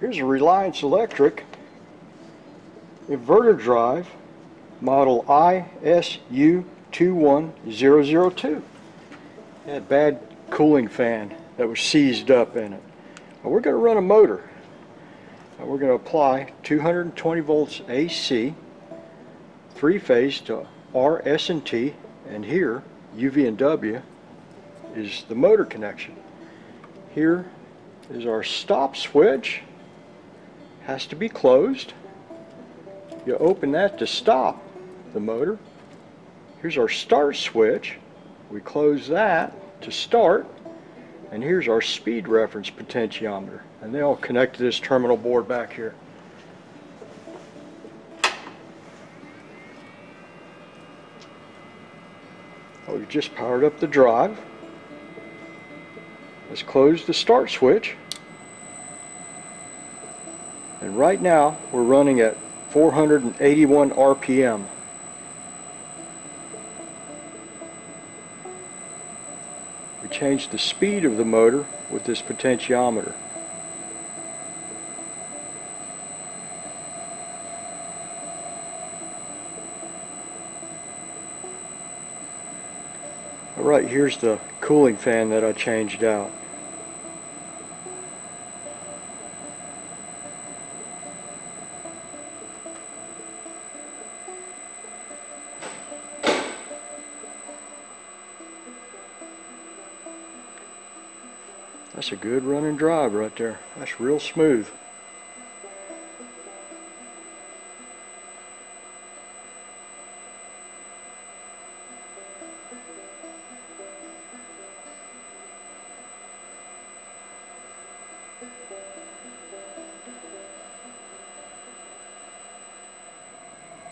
Here's a Reliance Electric inverter drive model ISU21002. Had bad cooling fan that was seized up in it. Now we're going to run a motor. Now we're going to apply 220 volts AC, three phase to R, S, and T, and here UV and W is the motor connection. Here is our stop switch. Has to be closed. You open that to stop the motor. Here's our start switch. We close that to start. And here's our speed reference potentiometer. And they all connect to this terminal board back here. Oh, we just powered up the drive. Let's close the start switch. And right now we're running at 481 RPM. We changed the speed of the motor with this potentiometer. Alright, here's the cooling fan that I changed out. That's a good running drive right there. That's real smooth.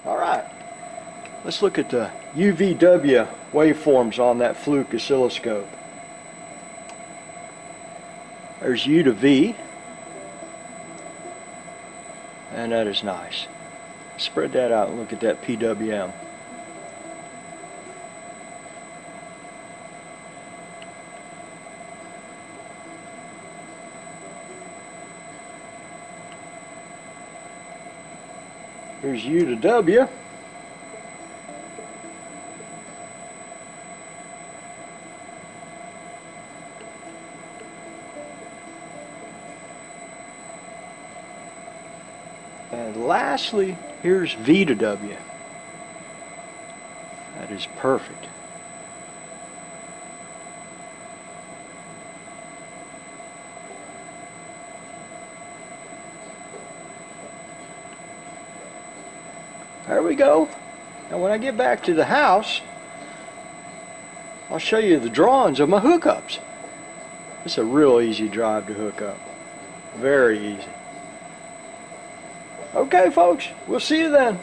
All right, let's look at the UVW waveforms on that Fluke oscilloscope. There's U to V, and that is nice. Spread that out and look at that PWM. Here's U to W. And lastly, here's V to W. That is perfect. There we go. Now when I get back to the house, I'll show you the drawings of my hookups. It's a real easy drive to hook up. Very easy. Okay, folks, we'll see you then.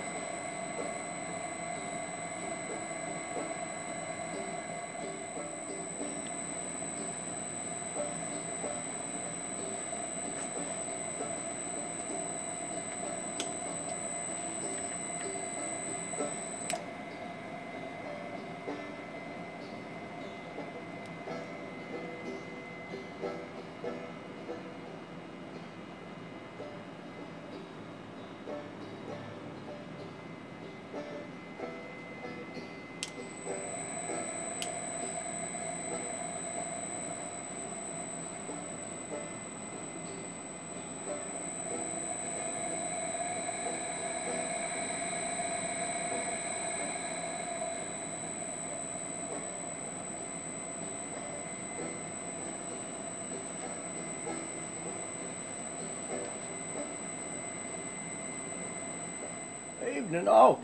Evening. Oh,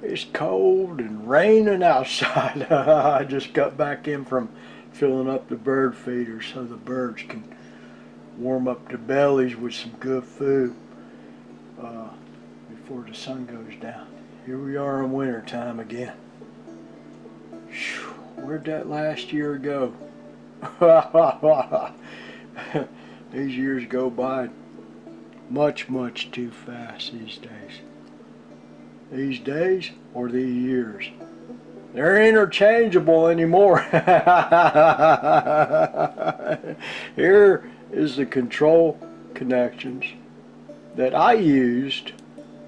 it's cold and raining outside. I just got back in from filling up the bird feeder so the birds can warm up their bellies with some good food uh, before the sun goes down. Here we are in winter time again. Whew, where'd that last year go? These years go by much, much too fast these days. These days or these years. They're interchangeable anymore. Here is the control connections that I used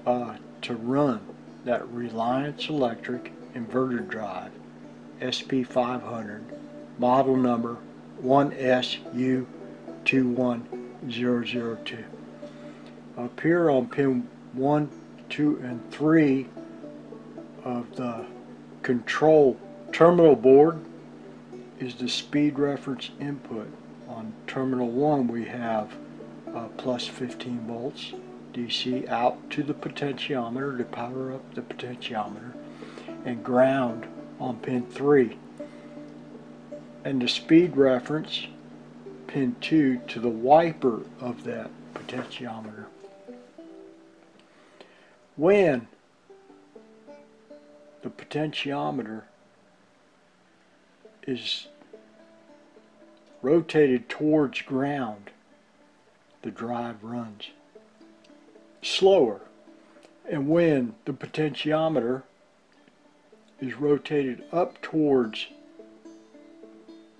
uh, to run that Reliance Electric inverter drive SP500 model number 1SU21002. Up here on pin 1, 2, and 3 of the control terminal board is the speed reference input. On terminal 1 we have uh, plus 15 volts DC out to the potentiometer to power up the potentiometer and ground on pin 3 and the speed reference pin 2 to the wiper of that potentiometer. When the potentiometer is rotated towards ground, the drive runs slower. And when the potentiometer is rotated up towards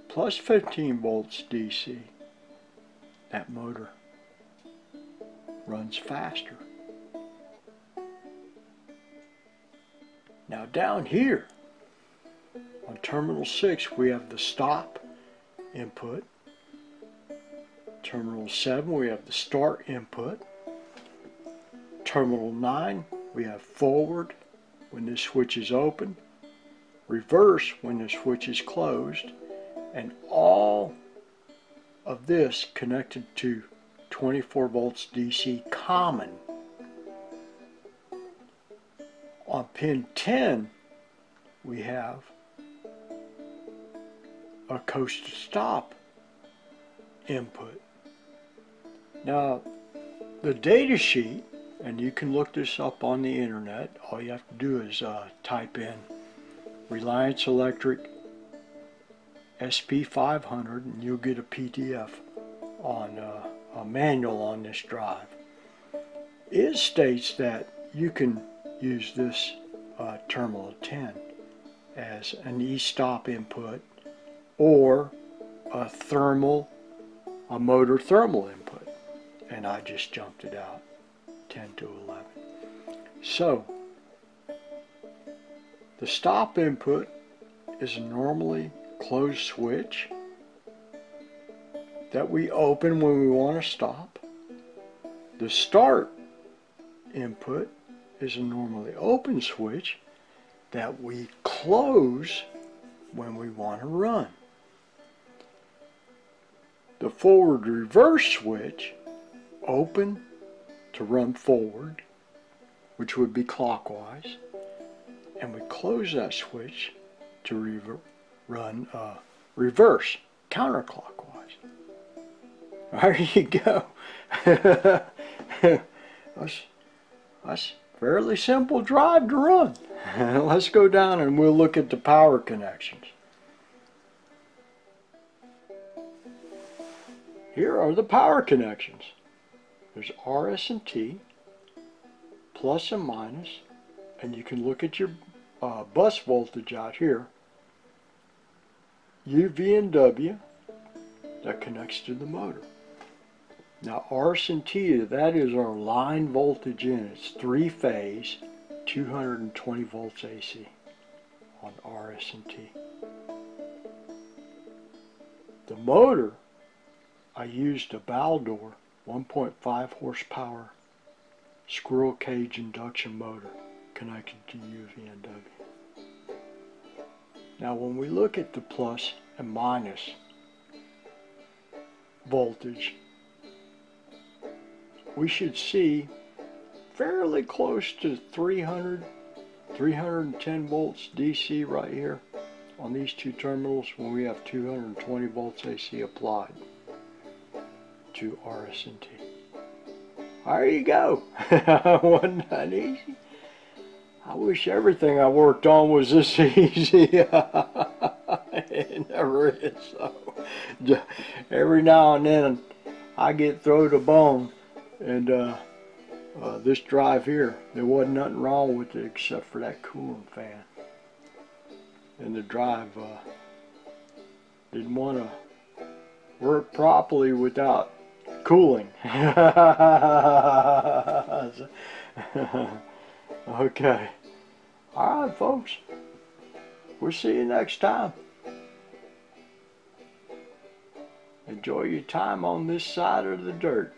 plus 15 volts DC, that motor runs faster. Down here on terminal 6 we have the stop input. Terminal 7 we have the start input. Terminal 9 we have forward when this switch is open, reverse when the switch is closed, and all of this connected to 24 volts DC common. On pin 10 we have a coast to stop input. Now the data sheet, and you can look this up on the internet, all you have to do is uh, type in Reliance Electric SP500 and you'll get a PDF on uh, a manual on this drive. It states that you can use this uh, terminal 10 as an e-stop input or a thermal, a motor thermal input. And I just jumped it out 10 to 11. So, the stop input is a normally closed switch that we open when we want to stop. The start input is a normally open switch that we close when we want to run. The forward reverse switch open to run forward, which would be clockwise, and we close that switch to rever run uh, reverse, counterclockwise. There you go. that's, that's fairly simple drive to run. Let's go down and we'll look at the power connections. Here are the power connections. There's RS and T, plus and minus, and you can look at your uh, bus voltage out here. U, V, and W that connects to the motor. Now RS and T, that is our line voltage in. It's three phase, 220 volts AC on RS and T. The motor, I used a Baldor 1.5 horsepower squirrel cage induction motor connected to UV and W. Now when we look at the plus and minus voltage, we should see fairly close to 300, 310 volts DC right here on these two terminals when we have 220 volts AC applied to RS&T. There you go. Wasn't that easy? I wish everything I worked on was this easy. it never is so. Every now and then I get thrown a bone and uh, uh, this drive here, there wasn't nothing wrong with it except for that cooling fan. And the drive uh, didn't want to work properly without cooling. okay. All right, folks. We'll see you next time. Enjoy your time on this side of the dirt.